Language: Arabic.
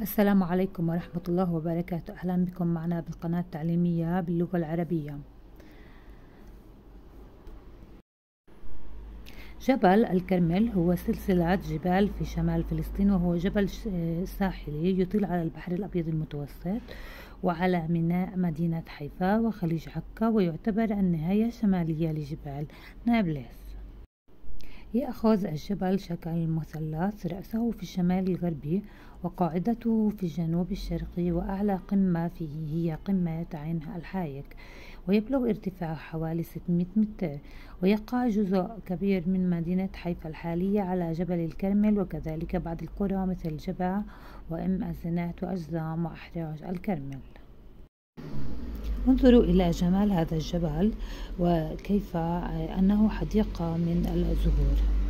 السلام عليكم ورحمة الله وبركاته. أهلا بكم معنا بالقناة التعليمية باللغة العربية. جبل الكرمل هو سلسلة جبال في شمال فلسطين وهو جبل ساحلي يطل على البحر الأبيض المتوسط وعلى ميناء مدينة حيفا وخليج عكا ويعتبر النهاية الشمالية لجبال نابلس. يأخذ الجبل شكل مثلث رأسه في الشمال الغربي وقاعدته في الجنوب الشرقي وأعلى قمة فيه هي قمة عين الحايك ويبلغ ارتفاعه حوالي 600 متر ويقع جزء كبير من مدينة حيفا الحالية على جبل الكرمل وكذلك بعض القرى مثل جبع وأم الزنات وأجزام وأحراج الكرمل. انظروا إلى جمال هذا الجبل وكيف أنه حديقة من الزهور.